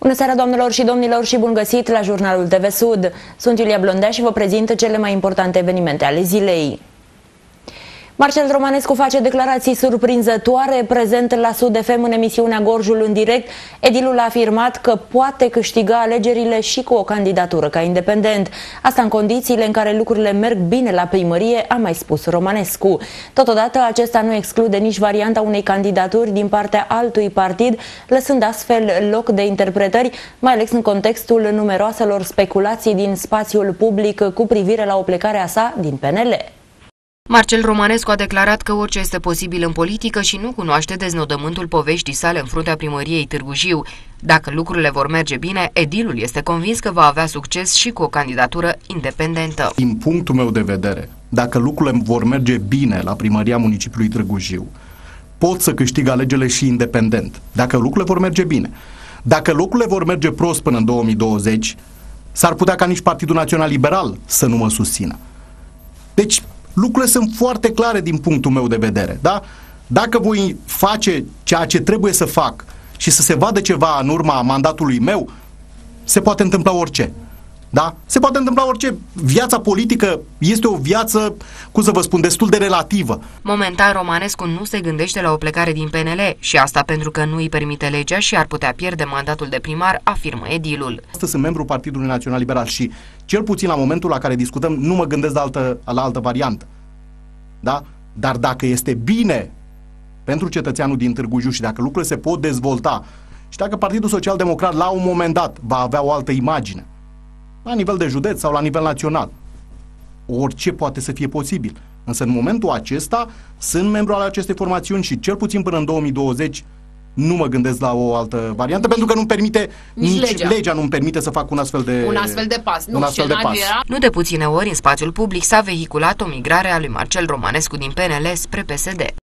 Bună seara, doamnelor și domnilor, și bun găsit la jurnalul TV Sud. Sunt Iulia Blondea și vă prezint cele mai importante evenimente ale zilei. Marcel Romanescu face declarații surprinzătoare. Prezent la Sud FM în emisiunea Gorjul în direct, Edilul a afirmat că poate câștiga alegerile și cu o candidatură ca independent. Asta în condițiile în care lucrurile merg bine la primărie, a mai spus Romanescu. Totodată, acesta nu exclude nici varianta unei candidaturi din partea altui partid, lăsând astfel loc de interpretări, mai ales în contextul numeroaselor speculații din spațiul public cu privire la o plecare a sa din PNL. Marcel Romanescu a declarat că orice este posibil în politică și nu cunoaște deznodământul poveștii sale în fruntea primăriei Târgu Jiu. Dacă lucrurile vor merge bine, Edilul este convins că va avea succes și cu o candidatură independentă. Din punctul meu de vedere, dacă lucrurile vor merge bine la primăria municipiului Târgu Jiu, pot să câștig alegerile și independent, dacă lucrurile vor merge bine. Dacă lucrurile vor merge prost până în 2020, s-ar putea ca nici Partidul Național Liberal să nu mă susțină. Deci, lucrurile sunt foarte clare din punctul meu de vedere. Da? Dacă voi face ceea ce trebuie să fac și să se vadă ceva în urma mandatului meu, se poate întâmpla orice. Da? Se poate întâmpla orice. Viața politică este o viață, cum să vă spun, destul de relativă. Momentan, Romanescu nu se gândește la o plecare din PNL și asta pentru că nu îi permite legea și ar putea pierde mandatul de primar, afirmă edilul. Astăzi sunt membru Partidului Național Liberal și, cel puțin la momentul la care discutăm, nu mă gândesc la altă, la altă variantă. Da? Dar dacă este bine pentru cetățeanul din Târgu Jiu și dacă lucrurile se pot dezvolta și dacă Partidul Social Democrat la un moment dat va avea o altă imagine, la nivel de județ sau la nivel național. Orice poate să fie posibil. Însă în momentul acesta sunt membru al acestei formațiuni și cel puțin până în 2020 nu mă gândesc la o altă variantă pentru că nu permite nici, nici legea. legea nu permite să fac un astfel de un astfel de pas. Nu, un astfel de pas. Era... Nu de puține ori în spațiul public s-a vehiculat o migrare a lui Marcel Romanescu din PNL spre PSD.